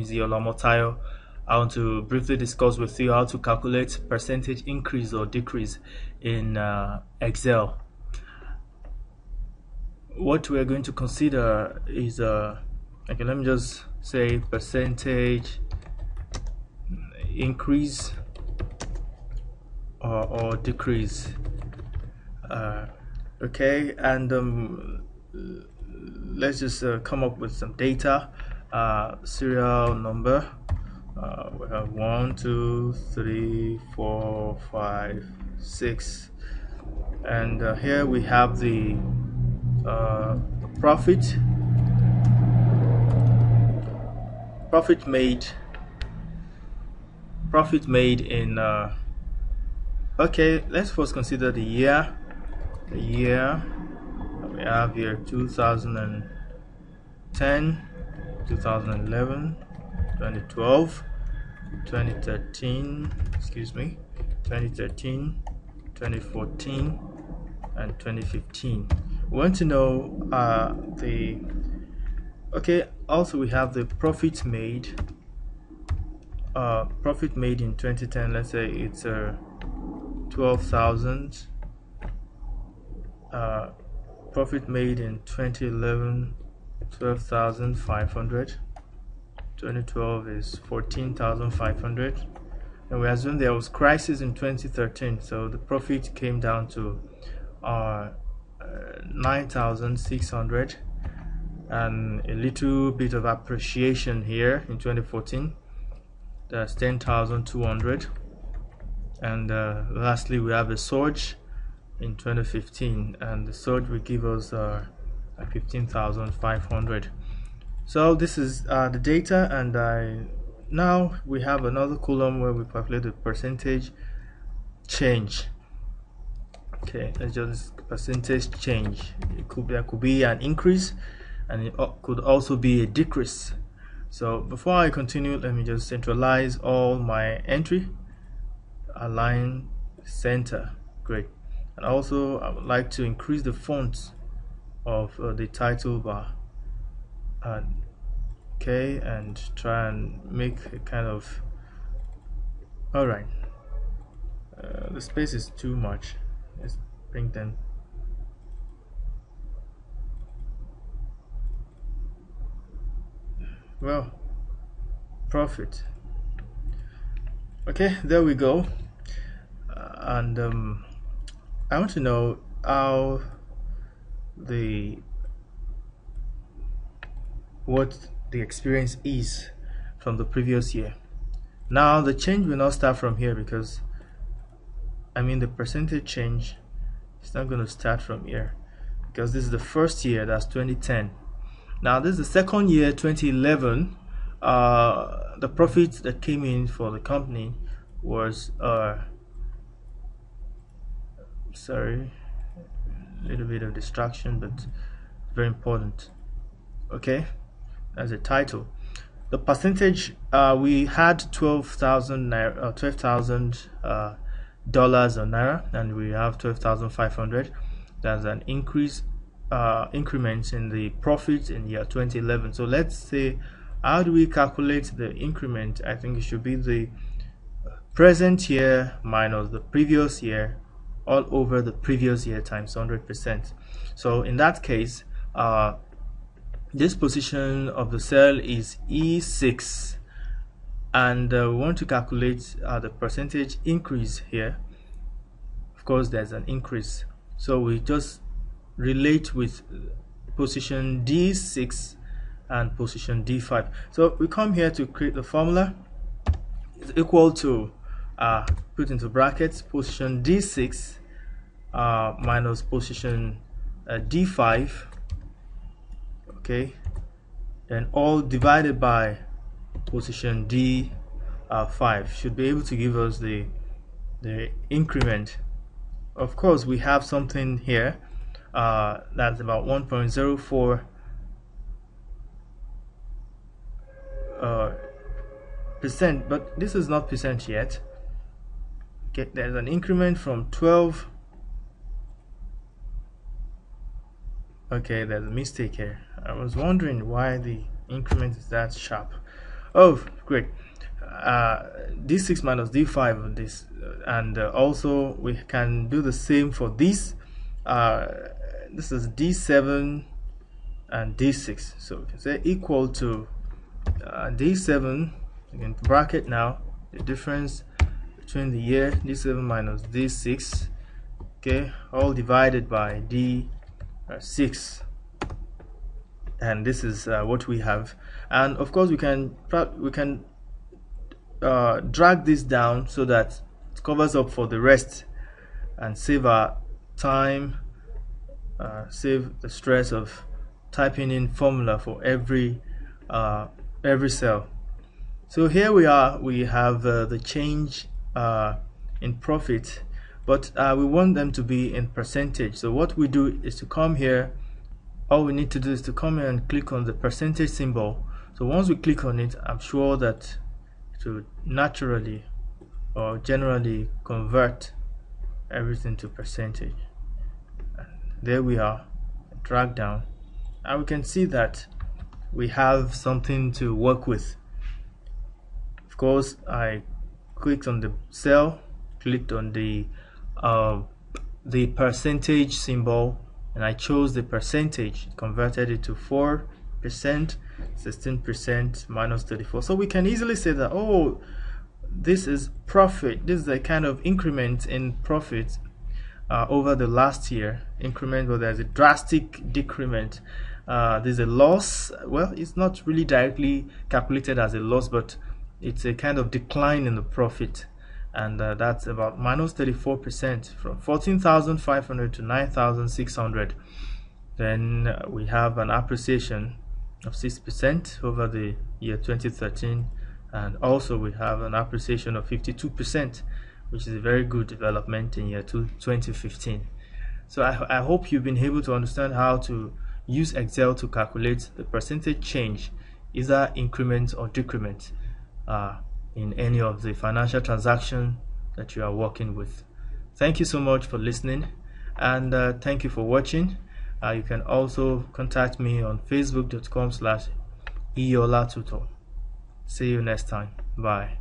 is Olomotayo. I want to briefly discuss with you how to calculate percentage increase or decrease in uh, Excel. What we are going to consider is, uh, okay, let me just say percentage increase or, or decrease. Uh, okay, and um, let's just uh, come up with some data uh, serial number uh, we have one two three four five six. And uh, here we have the uh, profit. Profit made. Profit made in uh, okay let's first consider the year. The year we have here 2010 2011 2012 2013 excuse me 2013 2014 and 2015 we want to know uh, the okay also we have the profit made uh, profit made in 2010 let's say it's uh, 12,000 uh, profit made in 2011 12,500 2012 is 14,500 and we assume there was crisis in 2013 so the profit came down to uh, uh 9,600 and a little bit of appreciation here in 2014 that's 10,200 and uh, lastly we have a surge in 2015 and the surge will give us uh, 15,500 so this is uh, the data and I now we have another column where we calculate the percentage change. Okay let's just percentage change. It could there could be an increase and it could also be a decrease. So before I continue let me just centralize all my entry. Align center. Great. And also I would like to increase the font of uh, the title bar. And okay and try and make a kind of all right uh, the space is too much. Let's bring them. Well profit. Okay there we go. Uh, and um, I want to know how the what the experience is from the previous year. Now the change will not start from here because I mean the percentage change is not going to start from here because this is the first year that's 2010 now this is the second year 2011 uh, the profit that came in for the company was uh, sorry little bit of distraction but very important okay? As a title. The percentage uh, we had 12,000 uh, 12,000 uh, dollars naira and we have 12,500 that's an increase uh, increment in the profit in year 2011 so let's say how do we calculate the increment? I think it should be the present year minus the previous year all over the previous year times 100%. So in that case, uh, this position of the cell is E6 and uh, we want to calculate uh, the percentage increase here. Of course, there's an increase. So we just relate with position D6 and position D5. So we come here to create the formula. It's equal to, uh, put into brackets, position D6 uh, minus position uh, d5 okay? And all divided by position d5 uh, should be able to give us the the increment. Of course we have something here uh, that's about 1.04 uh, percent but this is not percent yet there's an increment from 12 okay there's a mistake here. I was wondering why the increment is that sharp. Oh great. Uh, d6 minus d5 on this and uh, also we can do the same for this. Uh, this is d7 and d6 so we can say equal to uh, d7 you can bracket now the difference between the year d7 minus d6 okay all divided by d6 and this is uh, what we have. And of course we can we can uh, drag this down so that it covers up for the rest and save our time uh, save the stress of typing in formula for every uh, every cell. So here we are we have uh, the change uh, in profit but uh, we want them to be in percentage. So what we do is to come here. All we need to do is to come here and click on the percentage symbol. So once we click on it I'm sure that to naturally or generally convert everything to percentage. And there we are drag down. And we can see that we have something to work with. Of course I clicked on the cell clicked on the uh, the percentage symbol and I chose the percentage converted it to 4 percent 16% minus 34 so we can easily say that oh this is profit. This is a kind of increment in profit uh, over the last year. Increment where there's a drastic decrement. Uh, there's a loss. Well it's not really directly calculated as a loss but it's a kind of decline in the profit and uh, that's about minus 34% from 14,500 to 9,600 then uh, we have an appreciation of 6% over the year 2013 and also we have an appreciation of 52% which is a very good development in year 2015 so I, I hope you've been able to understand how to use Excel to calculate the percentage change either increment or decrement uh, in any of the financial transaction that you are working with. Thank you so much for listening and uh, thank you for watching. Uh, you can also contact me on facebook.com slash tutor see you next time. Bye